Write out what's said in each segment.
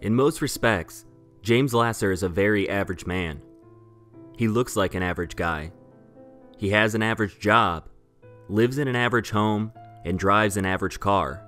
In most respects, James Lasser is a very average man. He looks like an average guy. He has an average job, lives in an average home, and drives an average car.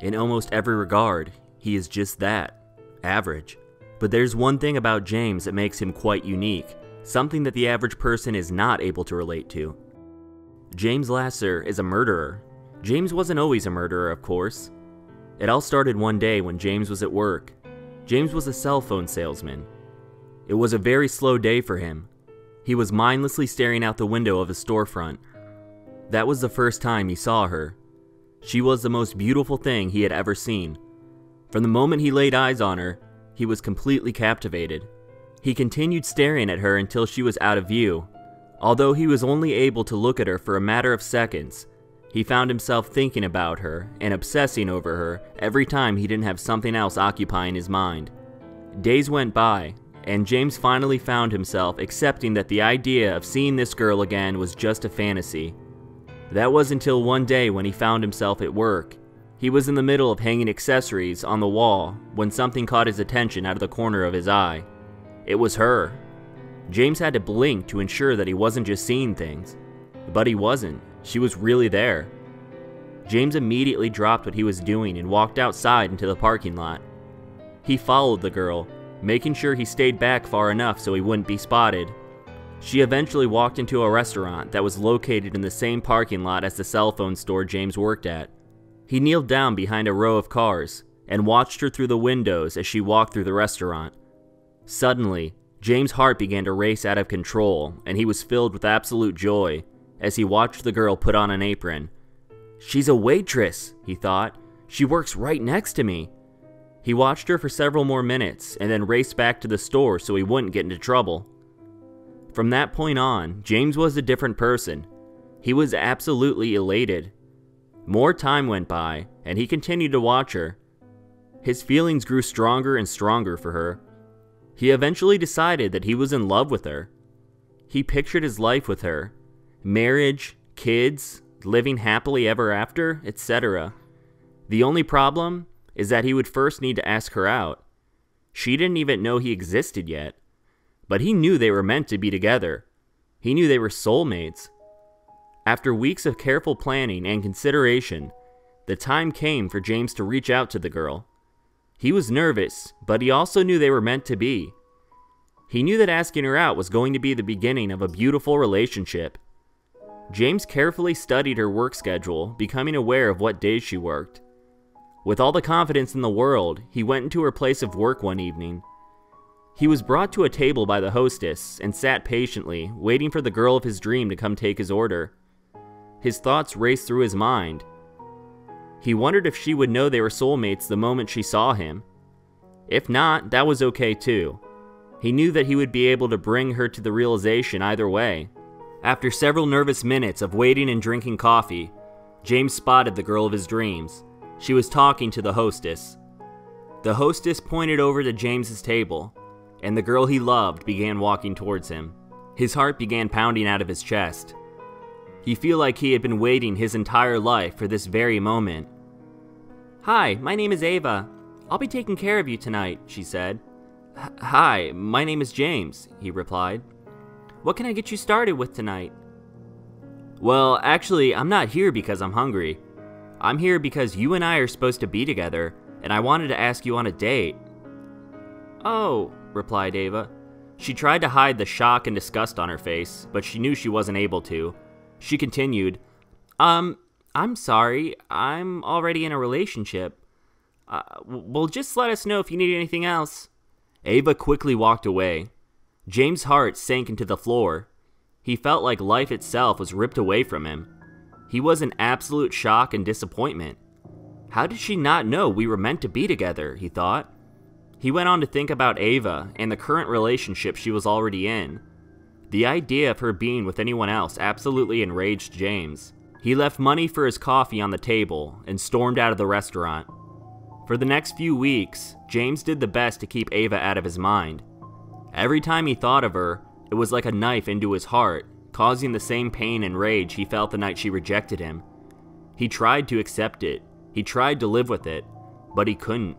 In almost every regard, he is just that average. But there's one thing about James that makes him quite unique, something that the average person is not able to relate to. James Lasser is a murderer. James wasn't always a murderer, of course. It all started one day when James was at work. James was a cell phone salesman. It was a very slow day for him. He was mindlessly staring out the window of his storefront. That was the first time he saw her. She was the most beautiful thing he had ever seen. From the moment he laid eyes on her, he was completely captivated. He continued staring at her until she was out of view. Although he was only able to look at her for a matter of seconds, he found himself thinking about her and obsessing over her every time he didn't have something else occupying his mind. Days went by, and James finally found himself accepting that the idea of seeing this girl again was just a fantasy. That was until one day when he found himself at work. He was in the middle of hanging accessories on the wall when something caught his attention out of the corner of his eye. It was her. James had to blink to ensure that he wasn't just seeing things. But he wasn't. She was really there. James immediately dropped what he was doing and walked outside into the parking lot. He followed the girl, making sure he stayed back far enough so he wouldn't be spotted. She eventually walked into a restaurant that was located in the same parking lot as the cell phone store James worked at. He kneeled down behind a row of cars and watched her through the windows as she walked through the restaurant. Suddenly, James' heart began to race out of control, and he was filled with absolute joy as he watched the girl put on an apron. She's a waitress, he thought. She works right next to me. He watched her for several more minutes and then raced back to the store so he wouldn't get into trouble. From that point on, James was a different person. He was absolutely elated. More time went by, and he continued to watch her. His feelings grew stronger and stronger for her. He eventually decided that he was in love with her. He pictured his life with her marriage, kids, living happily ever after, etc. The only problem is that he would first need to ask her out. She didn't even know he existed yet. But he knew they were meant to be together. He knew they were soulmates. After weeks of careful planning and consideration, the time came for James to reach out to the girl. He was nervous, but he also knew they were meant to be. He knew that asking her out was going to be the beginning of a beautiful relationship. James carefully studied her work schedule, becoming aware of what days she worked. With all the confidence in the world, he went into her place of work one evening. He was brought to a table by the hostess and sat patiently, waiting for the girl of his dream to come take his order. His thoughts raced through his mind. He wondered if she would know they were soulmates the moment she saw him. If not, that was okay too. He knew that he would be able to bring her to the realization either way. After several nervous minutes of waiting and drinking coffee, James spotted the girl of his dreams. She was talking to the hostess. The hostess pointed over to James's table, and the girl he loved began walking towards him. His heart began pounding out of his chest. He felt like he had been waiting his entire life for this very moment. Hi, my name is Ava. I'll be taking care of you tonight, she said. Hi, my name is James, he replied. What can I get you started with tonight? Well, actually, I'm not here because I'm hungry. I'm here because you and I are supposed to be together, and I wanted to ask you on a date. Oh, replied Ava. She tried to hide the shock and disgust on her face, but she knew she wasn't able to. She continued, Um, I'm sorry. I'm already in a relationship. Uh, well, just let us know if you need anything else. Ava quickly walked away. James' heart sank into the floor. He felt like life itself was ripped away from him. He was in absolute shock and disappointment. How did she not know we were meant to be together, he thought. He went on to think about Ava and the current relationship she was already in. The idea of her being with anyone else absolutely enraged James. He left money for his coffee on the table and stormed out of the restaurant. For the next few weeks, James did the best to keep Ava out of his mind. Every time he thought of her, it was like a knife into his heart, causing the same pain and rage he felt the night she rejected him. He tried to accept it, he tried to live with it, but he couldn't.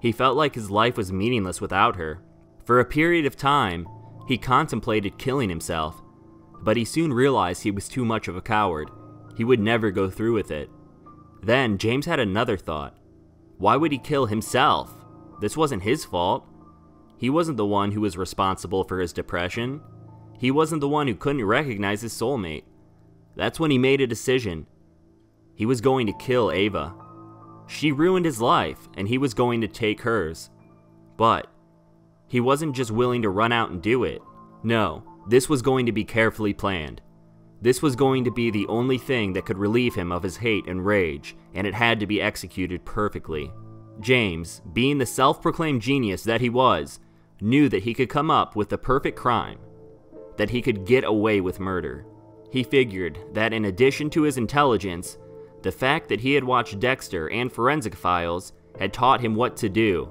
He felt like his life was meaningless without her. For a period of time, he contemplated killing himself, but he soon realized he was too much of a coward. He would never go through with it. Then, James had another thought. Why would he kill himself? This wasn't his fault. He wasn't the one who was responsible for his depression. He wasn't the one who couldn't recognize his soulmate. That's when he made a decision. He was going to kill Ava. She ruined his life, and he was going to take hers. But he wasn't just willing to run out and do it. No, this was going to be carefully planned. This was going to be the only thing that could relieve him of his hate and rage, and it had to be executed perfectly. James, being the self proclaimed genius that he was, knew that he could come up with the perfect crime, that he could get away with murder. He figured that in addition to his intelligence, the fact that he had watched Dexter and Forensic Files had taught him what to do,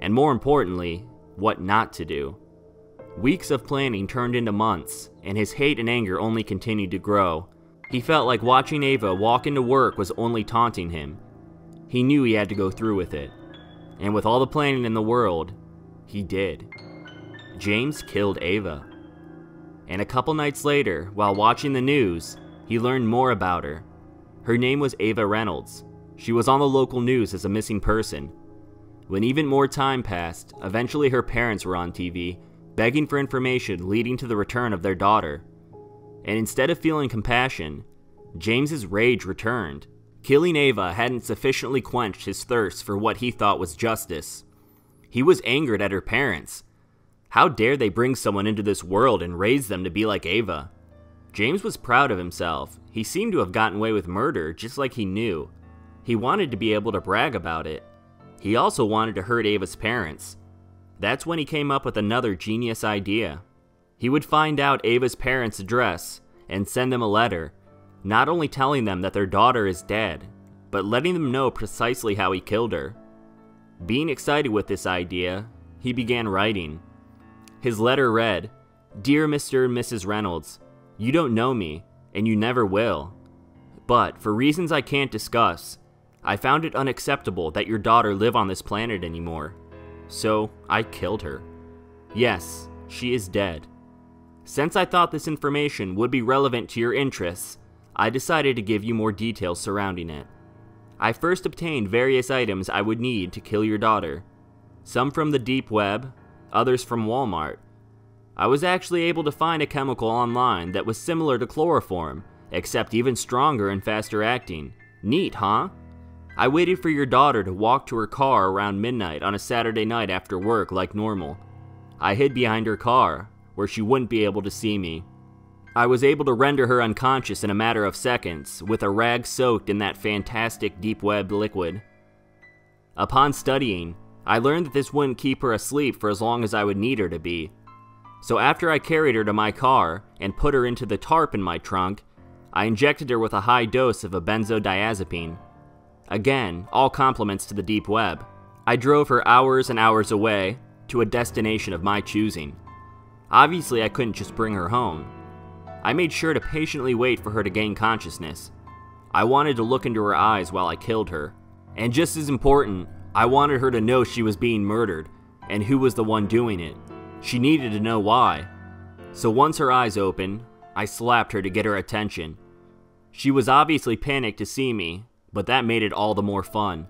and more importantly, what not to do. Weeks of planning turned into months, and his hate and anger only continued to grow. He felt like watching Ava walk into work was only taunting him. He knew he had to go through with it. And with all the planning in the world, he did. James killed Ava. And a couple nights later, while watching the news, he learned more about her. Her name was Ava Reynolds. She was on the local news as a missing person. When even more time passed, eventually her parents were on TV, begging for information leading to the return of their daughter. And instead of feeling compassion, James's rage returned. Killing Ava hadn't sufficiently quenched his thirst for what he thought was justice. He was angered at her parents, how dare they bring someone into this world and raise them to be like Ava? James was proud of himself. He seemed to have gotten away with murder just like he knew. He wanted to be able to brag about it. He also wanted to hurt Ava's parents. That's when he came up with another genius idea. He would find out Ava's parents' address and send them a letter, not only telling them that their daughter is dead, but letting them know precisely how he killed her. Being excited with this idea, he began writing. His letter read Dear Mr. and Mrs. Reynolds, you don't know me, and you never will. But, for reasons I can't discuss, I found it unacceptable that your daughter live on this planet anymore. So, I killed her. Yes, she is dead. Since I thought this information would be relevant to your interests, I decided to give you more details surrounding it. I first obtained various items I would need to kill your daughter. Some from the deep web, others from Walmart. I was actually able to find a chemical online that was similar to chloroform, except even stronger and faster acting. Neat, huh? I waited for your daughter to walk to her car around midnight on a Saturday night after work like normal. I hid behind her car, where she wouldn't be able to see me. I was able to render her unconscious in a matter of seconds, with a rag soaked in that fantastic deep web liquid. Upon studying, I learned that this wouldn't keep her asleep for as long as I would need her to be. So after I carried her to my car and put her into the tarp in my trunk, I injected her with a high dose of a benzodiazepine. Again, all compliments to the deep web. I drove her hours and hours away to a destination of my choosing. Obviously, I couldn't just bring her home. I made sure to patiently wait for her to gain consciousness. I wanted to look into her eyes while I killed her. And just as important, I wanted her to know she was being murdered and who was the one doing it. She needed to know why. So once her eyes opened, I slapped her to get her attention. She was obviously panicked to see me, but that made it all the more fun.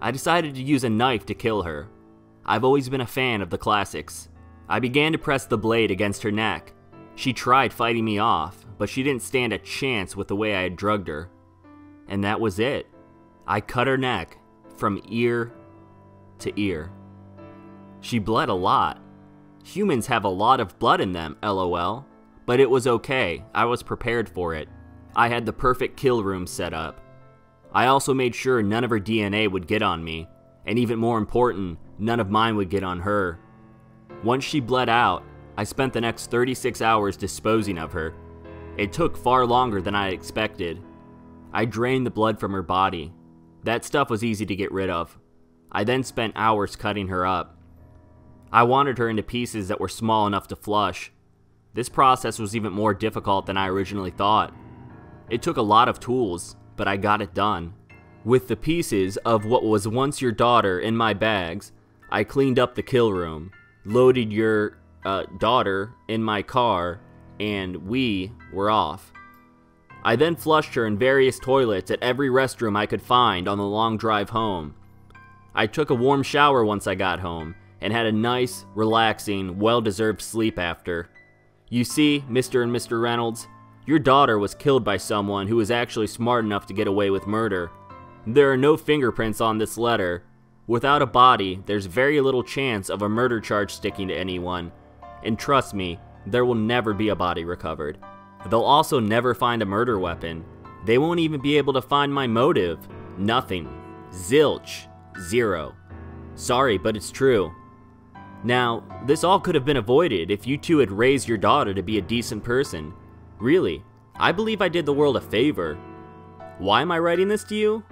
I decided to use a knife to kill her. I've always been a fan of the classics. I began to press the blade against her neck. She tried fighting me off, but she didn't stand a chance with the way I had drugged her. And that was it. I cut her neck from ear to ear. She bled a lot. Humans have a lot of blood in them, lol. But it was okay, I was prepared for it. I had the perfect kill room set up. I also made sure none of her DNA would get on me, and even more important, none of mine would get on her. Once she bled out, I spent the next 36 hours disposing of her. It took far longer than I expected. I drained the blood from her body, that stuff was easy to get rid of. I then spent hours cutting her up. I wanted her into pieces that were small enough to flush. This process was even more difficult than I originally thought. It took a lot of tools, but I got it done. With the pieces of what was once your daughter in my bags, I cleaned up the kill room, loaded your uh, daughter in my car, and we were off. I then flushed her in various toilets at every restroom I could find on the long drive home. I took a warm shower once I got home and had a nice, relaxing, well deserved sleep after. You see, Mr. and Mr. Reynolds, your daughter was killed by someone who was actually smart enough to get away with murder. There are no fingerprints on this letter. Without a body, there's very little chance of a murder charge sticking to anyone. And trust me, there will never be a body recovered. They'll also never find a murder weapon. They won't even be able to find my motive. Nothing. Zilch. Zero. Sorry, but it's true. Now, this all could have been avoided if you two had raised your daughter to be a decent person. Really, I believe I did the world a favor. Why am I writing this to you?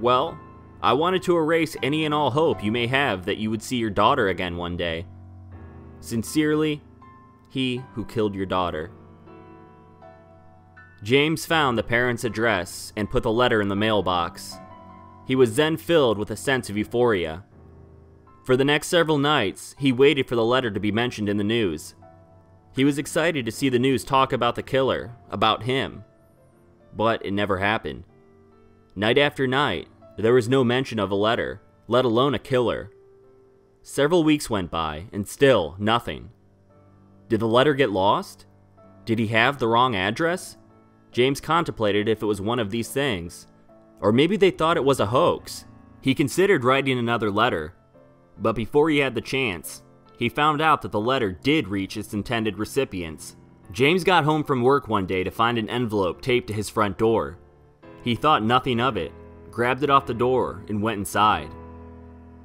Well, I wanted to erase any and all hope you may have that you would see your daughter again one day. Sincerely, he who killed your daughter. James found the parent's address and put the letter in the mailbox. He was then filled with a sense of euphoria. For the next several nights, he waited for the letter to be mentioned in the news. He was excited to see the news talk about the killer, about him. But it never happened. Night after night, there was no mention of a letter, let alone a killer. Several weeks went by, and still nothing. Did the letter get lost? Did he have the wrong address? James contemplated if it was one of these things. Or maybe they thought it was a hoax. He considered writing another letter, but before he had the chance, he found out that the letter did reach its intended recipients. James got home from work one day to find an envelope taped to his front door. He thought nothing of it, grabbed it off the door, and went inside.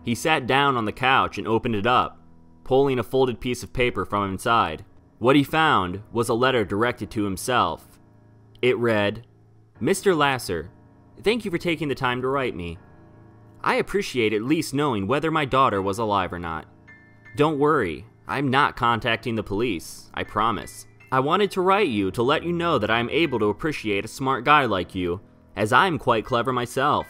He sat down on the couch and opened it up, pulling a folded piece of paper from inside. What he found was a letter directed to himself. It read, Mr. Lasser, thank you for taking the time to write me. I appreciate at least knowing whether my daughter was alive or not. Don't worry, I'm not contacting the police, I promise. I wanted to write you to let you know that I am able to appreciate a smart guy like you as I'm quite clever myself.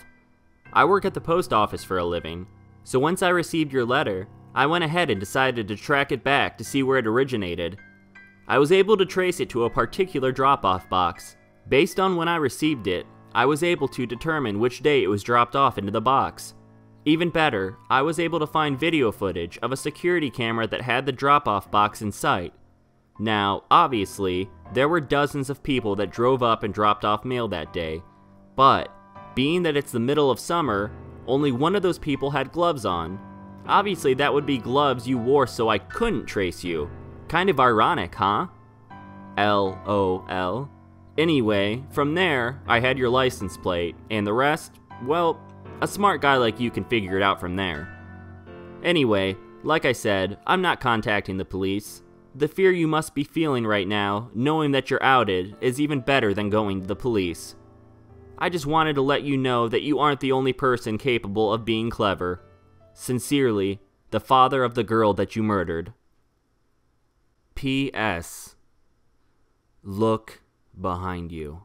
I work at the post office for a living, so once I received your letter, I went ahead and decided to track it back to see where it originated. I was able to trace it to a particular drop-off box. Based on when I received it, I was able to determine which day it was dropped off into the box. Even better, I was able to find video footage of a security camera that had the drop-off box in sight. Now, obviously, there were dozens of people that drove up and dropped off mail that day, but, being that it's the middle of summer, only one of those people had gloves on. Obviously, that would be gloves you wore so I couldn't trace you. Kind of ironic, huh? LOL. Anyway, from there, I had your license plate, and the rest, well, a smart guy like you can figure it out from there. Anyway, like I said, I'm not contacting the police. The fear you must be feeling right now, knowing that you're outed, is even better than going to the police. I just wanted to let you know that you aren't the only person capable of being clever. Sincerely, the father of the girl that you murdered. P.S. Look behind you.